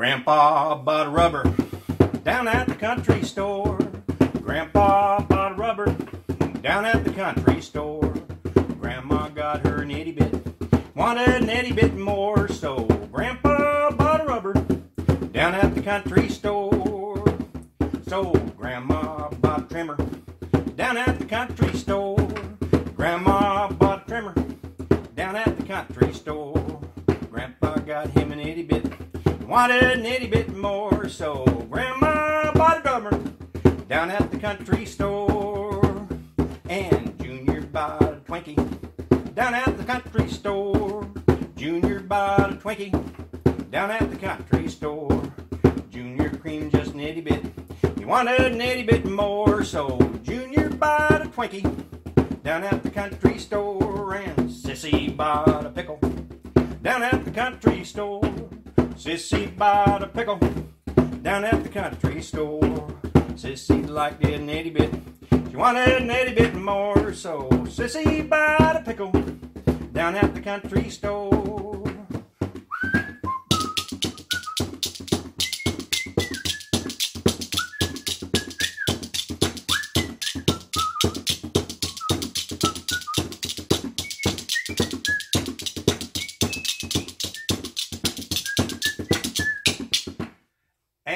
Grandpa bought a rubber down at the country store. Grandpa bought a rubber down at the country store. Grandma got her an bit, wanted an bit more, so Grandpa bought a rubber down at the country store. So Grandma bought a trimmer down at the country store. Grandma bought a trimmer down at the country store. Grandpa got him an itty bit, wanted an itty bit more, so Grandma bought a drummer down at the country store. And Junior bought a Twinkie down at the country store. Junior bought a Twinkie down at the country store. Junior creamed just an bit. He wanted an itty bit more, so Junior bought a Twinkie down at the country store. And Sissy bought a pickle down at the country store. Sissy bought a pickle down at the country store. Sissy liked it an itty bit. She wanted an itty bit more, so Sissy bought a pickle down at the country store.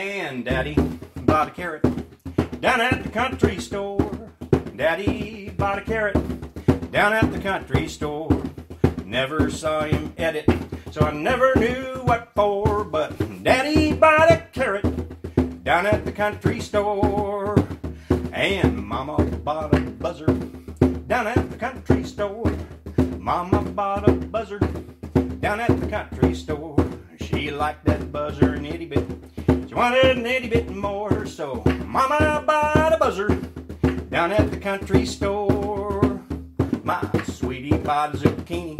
And Daddy bought a carrot down at the country store. Daddy bought a carrot down at the country store. Never saw him at it, so I never knew what for. But Daddy bought a carrot down at the country store. And Mama bought a buzzer down at the country store. Mama bought a buzzer down at the country store. She liked that buzzer an itty bit. She wanted an itty bit more, so Mama bought a buzzer down at the country store. My sweetie bought a zucchini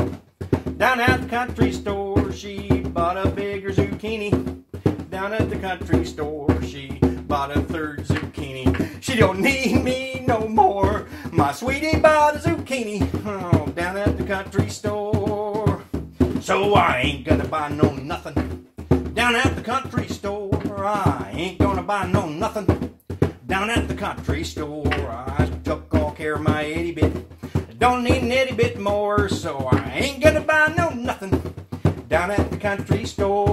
down at the country store. She bought a bigger zucchini down at the country store. She bought a third zucchini. She don't need me no more. My sweetie bought a zucchini oh, down at the country store. So I ain't gonna buy no nothing down at the country store. I ain't gonna buy no nothing down at the country store. I took all care of my itty bit. Don't need an itty bit more, so I ain't gonna buy no nothing down at the country store.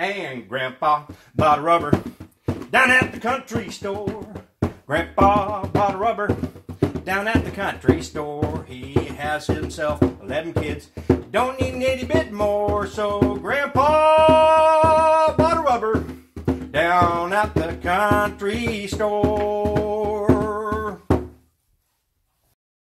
And Grandpa bought rubber down at the country store. Grandpa bought rubber down at the country store. He has himself 11 kids, don't need an itty bit more. So Grandpa bought rubber down at the country store.